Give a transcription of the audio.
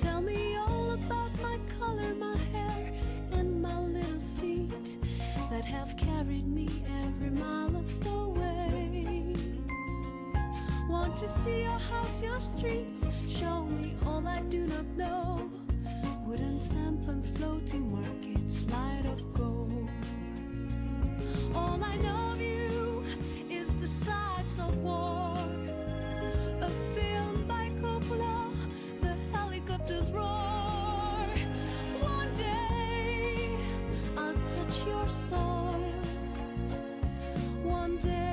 Tell me all about my color, my hair, and my little feet that have carried me every mile of the way. Want to see your house, your streets? Show me all roosters roar. One day I'll touch your soil. One day.